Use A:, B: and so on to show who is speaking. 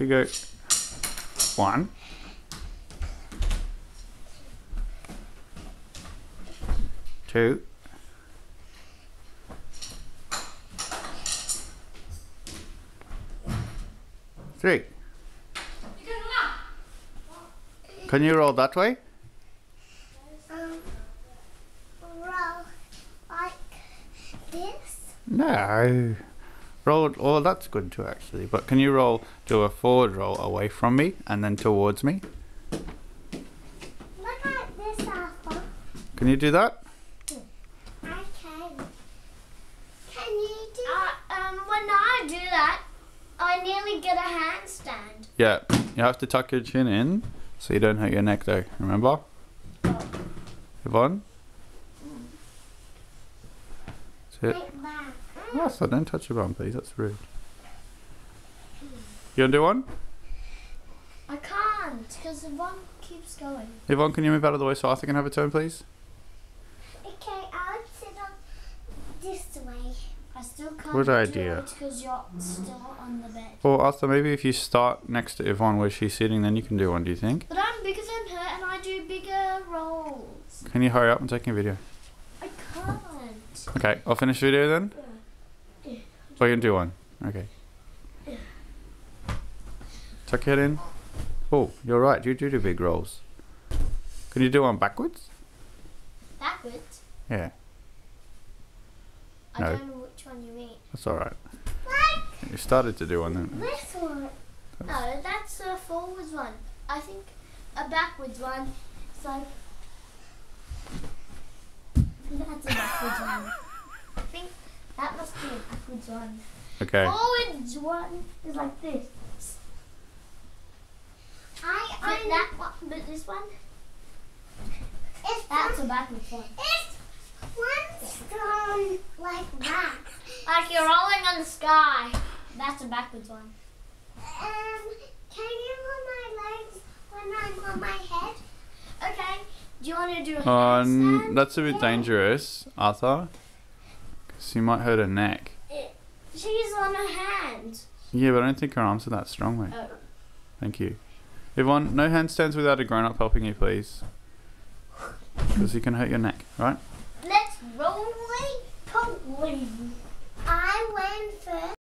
A: You go. One. Two. Three. Can you roll that way?
B: Um, roll like this.
A: No. Roll. Oh, that's good too, actually. But can you roll? Do a forward roll away from me and then towards me.
B: Look at this, Alpha.
A: Can you do that?
B: I can. Can you do?
C: Uh, um, when I do that, I nearly get a handstand.
A: Yeah. You have to tuck your chin in so you don't hurt your neck, though. Remember? Yvonne. That's it.
B: like
A: Oh, so don't touch your bum, please. That's rude. You want to do one?
C: I can't because the one keeps going.
A: Yvonne, can you move out of the way so Arthur can have a turn, please?
B: Okay, I'll sit on this way.
C: I still can't
A: Good idea.
C: because you're still on the bed.
A: Well, Arthur, maybe if you start next to Yvonne where she's sitting, then you can do one, do you think?
C: But I'm bigger than her and I do bigger rolls.
A: Can you hurry up and take a video?
C: I can't.
A: Okay, I'll finish the video then. Or you can do one. Okay. Tuck it in. Oh, you're right. You do do big rolls. Can you do one backwards?
C: Backwards.
A: Yeah,
C: I
A: No.
C: don't know which one you mean.
A: that's all right.
B: Like
A: You started to do one then.
B: this one.
C: No, that's a forwards one. I think a backwards one. like that's a backwards one. I think that must be a backwards one.
A: Okay.
C: Forwards one is like this.
B: I
C: But
B: I
C: that one, but this one,
B: It's
C: that's a backwards one.
B: It's one's done like that.
C: Like you're rolling on the sky. That's a backwards one.
B: Um, can you hold my legs when I'm on my head?
C: Okay. Do you want to do a
A: Uh, n-
C: handstand?
A: that's a bit dangerous, Arthur. You might hurt her neck.
C: She's on her hand.
A: Yeah, but I don't think her arms are that strong, mate.
C: Oh.
A: Thank you. Yvonne, no handstands without a grown up helping you, please. Because you can hurt your neck, right?
C: Let's roll away.
B: I went first.